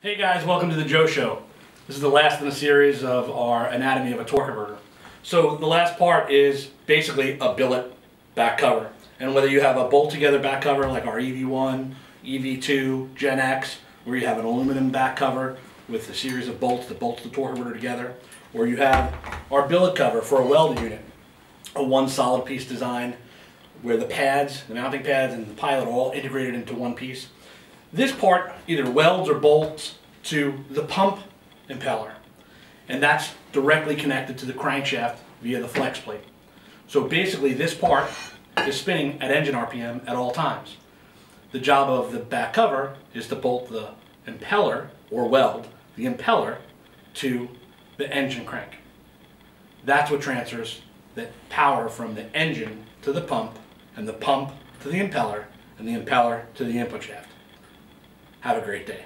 Hey guys, welcome to the Joe Show. This is the last in the series of our anatomy of a torque converter. So the last part is basically a billet back cover. And whether you have a bolt together back cover like our EV1, EV2, Gen X, where you have an aluminum back cover with a series of bolts that bolt the torque converter together, or you have our billet cover for a welded unit, a one solid piece design where the pads, the mounting pads and the pilot are all integrated into one piece. This part either welds or bolts to the pump impeller, and that's directly connected to the crankshaft via the flex plate. So basically this part is spinning at engine RPM at all times. The job of the back cover is to bolt the impeller, or weld, the impeller to the engine crank. That's what transfers the power from the engine to the pump, and the pump to the impeller, and the impeller to the input shaft. Have a great day.